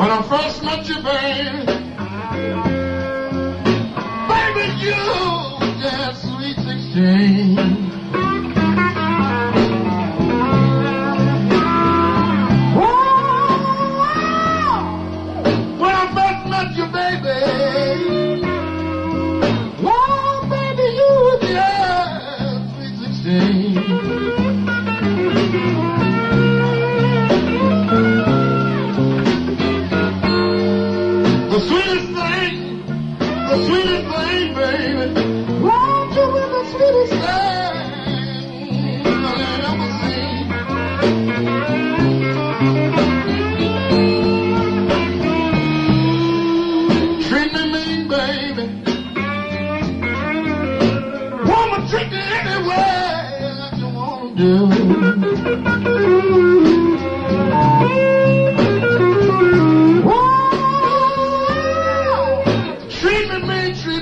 when I first met you, babe. Baby, you just sweet 16. The sweetest thing, the sweetest thing, baby. Won't you be the sweetest thing? Treat me mean, baby. Woman, treat me that you wanna do.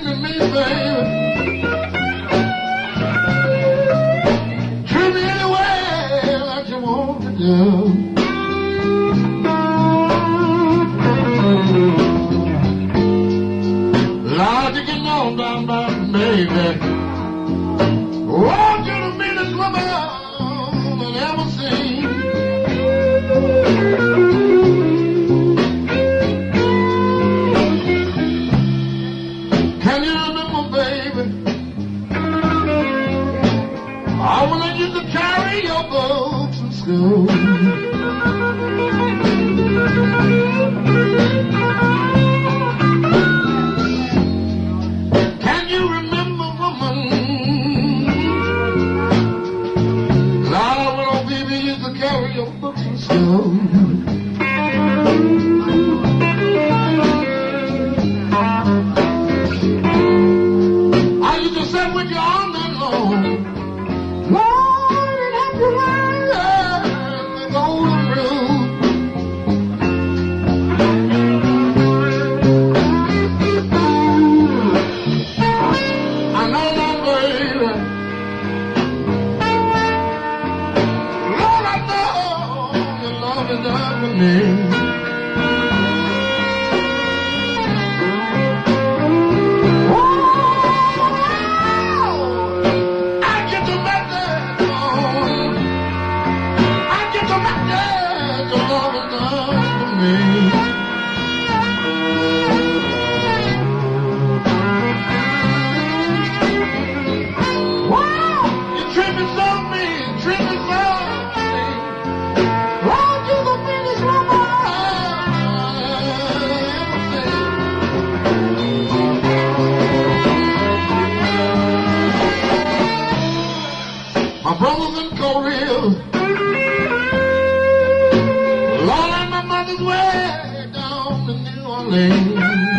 Mean, treat me, any way that you want to do. You down by baby. Can you remember, baby? I wanted you to carry your books to school. Brothers in Korea, Lord, my mother's way down in New Orleans.